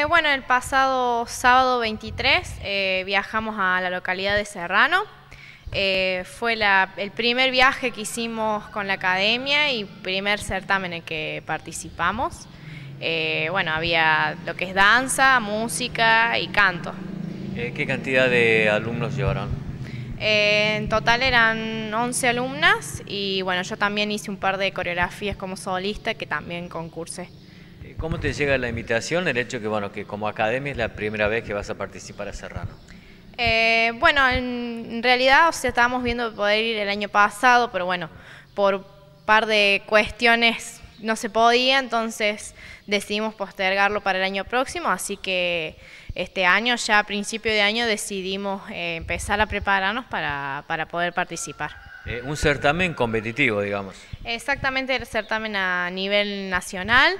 Eh, bueno, el pasado sábado 23 eh, viajamos a la localidad de Serrano. Eh, fue el primer viaje que hicimos con la academia y primer certamen en el que participamos. bueno, había lo que es danza, música y canto. ¿Qué cantidad de alumnos llevaron? en total eran 11 alumnas y bueno, yo también hice un par de coreografías como solista que también concursé. ¿Cómo te llega la invitación, el hecho que, bueno, que como academia es la primera vez que vas a participar a Serrano? Eh, bueno, en realidad, o sea, estábamos viendo poder ir el año pasado, pero bueno, por par de cuestiones no se podía, entonces decidimos postergarlo para el año próximo, así que este año, ya a principio de año, decidimos eh, empezar a prepararnos para, poder participar. Eh, un certamen competitivo, digamos. Exactamente, el certamen a nivel nacional.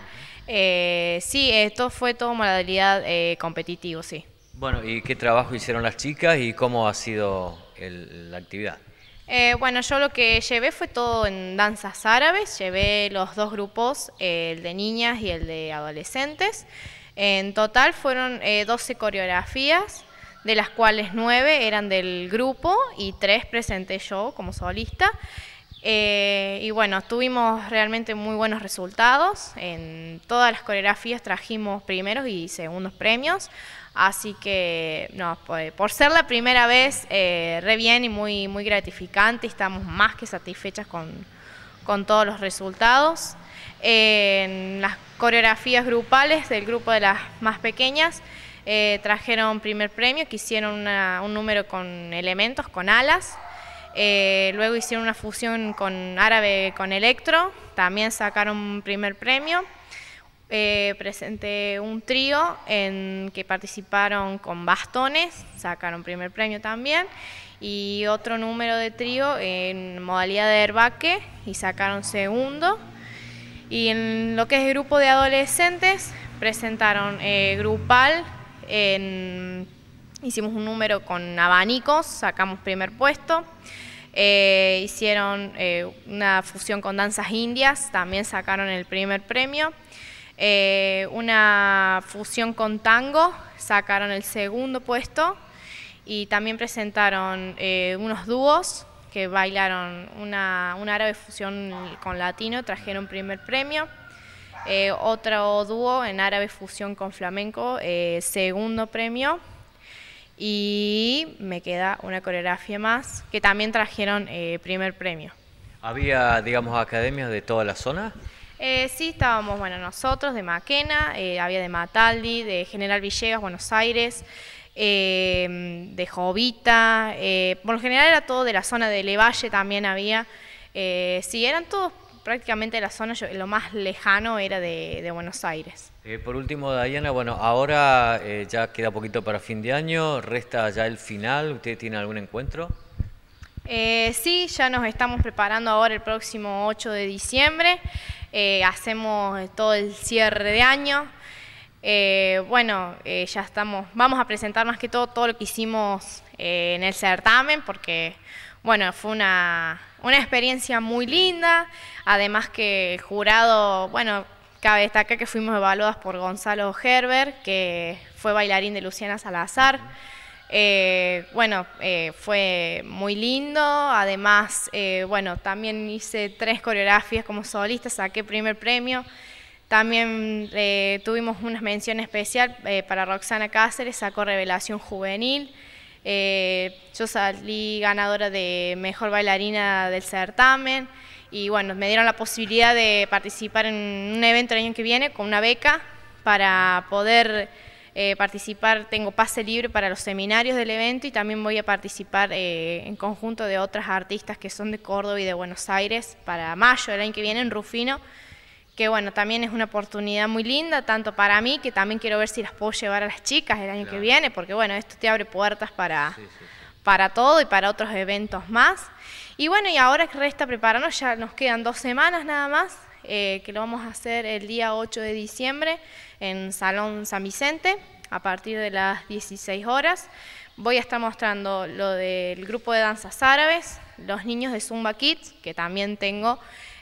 Eh, sí, esto fue todo modalidad eh, competitivo, sí. Bueno, ¿y qué trabajo hicieron las chicas y cómo ha sido la actividad? Eh, bueno, yo lo que llevé fue todo en danzas árabes, llevé los dos grupos, el de niñas y el de adolescentes. En total fueron 12 coreografías, de las cuales 9 eran del grupo y 3 presenté yo como solista. Eh, y bueno, tuvimos realmente muy buenos resultados. En todas las coreografías trajimos primeros y segundos premios. Así que, no, pues, por ser la primera vez, eh, re bien y muy, muy gratificante. Estamos más que satisfechas con, con todos los resultados. en las coreografías grupales del grupo de las más pequeñas, eh, trajeron primer premio, que hicieron un número con elementos, con alas. Eh, luego hicieron una fusión con árabe con electro, también sacaron primer premio. Eh, presenté un trío en que participaron con bastones, sacaron primer premio también, y otro número de trío en modalidad de herbaque y sacaron segundo. Y en lo que es grupo de adolescentes, presentaron eh, grupal, hicimos un número con abanicos, sacamos primer puesto. Eh, hicieron eh, una fusión con danzas indias, también sacaron el primer premio. Eh, una fusión con tango, sacaron el segundo puesto. Y también presentaron unos dúos que bailaron una, una, árabe fusión con latino, trajeron primer premio. otro dúo en árabe fusión con flamenco, segundo premio y me queda una coreografía más que también trajeron eh, primer premio. ¿Había, digamos, academias de toda la zona? Eh, sí, estábamos, bueno, nosotros de Maquena, eh, había de Mataldi, de General Villegas, Buenos Aires, de Jovita, por lo general era todo de la zona de Levalle también había, sí, eran todos prácticamente la zona, lo más lejano era de, Buenos Aires. Eh, por último, Diana, bueno, ahora eh, ya queda poquito para fin de año, resta ya el final, ¿usted tiene algún encuentro? Eh, sí, ya nos estamos preparando ahora el próximo 8 de diciembre, hacemos todo el cierre de año. bueno, ya estamos, vamos a presentar más que todo todo lo que hicimos en el certamen, porque bueno, fue una, una experiencia muy linda, además que el jurado, bueno, cabe destacar que fuimos evaluadas por Gonzalo Gerber, que fue bailarín de Luciana Salazar. Eh, bueno, eh, fue muy lindo, además, eh, bueno, también hice tres coreografías como solista, saqué primer premio. También tuvimos una mención especial para Roxana Cáceres, sacó Revelación Juvenil. Eh, yo salí ganadora de mejor bailarina del certamen y bueno, me dieron la posibilidad de participar en un evento el año que viene con una beca para poder eh, participar, tengo pase libre para los seminarios del evento y también voy a participar eh, en conjunto de otras artistas que son de Córdoba y de Buenos Aires para mayo del año que viene en Rufino que bueno, también es una oportunidad muy linda, tanto para mí, que también quiero ver si las puedo llevar a las chicas el año que viene, porque bueno, esto te abre puertas para, para todo y para otros eventos más. Y bueno, y ahora que resta prepararnos, ya nos quedan dos semanas nada más, eh, que lo vamos a hacer el día 8 de diciembre en Salón San Vicente, a partir de las 16 horas. Voy a estar mostrando lo del grupo de danzas árabes, los niños de Zumba Kids, que también tengo,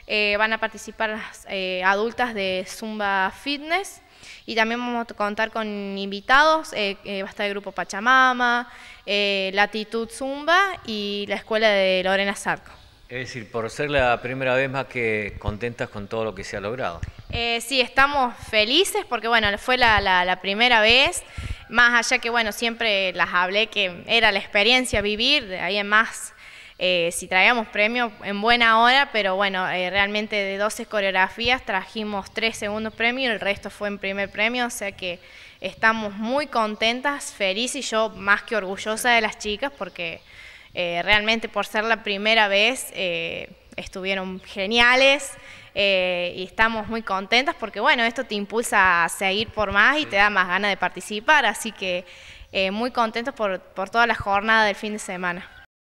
eh, van a participar las eh, adultas de Zumba Fitness y también vamos a contar con invitados, va a estar el grupo Pachamama, Latitud Zumba y la escuela de Lorena Sarco. Es decir, por ser la primera vez más que contentas con todo lo que se ha logrado. Eh, sí, estamos felices porque bueno, fue la, primera vez, más allá que bueno, siempre las hablé que era la experiencia vivir, de ahí en más, eh, si traíamos premios en buena hora, pero bueno, eh, realmente de 12 coreografías trajimos tres segundos premios, el resto fue en primer premio, o sea que estamos muy contentas, felices y yo más que orgullosa de las chicas porque eh, realmente por ser la primera vez eh, estuvieron geniales y estamos muy contentas porque bueno, esto te impulsa a seguir por más y te da más ganas de participar, así que muy contentos por, por toda la jornada del fin de semana.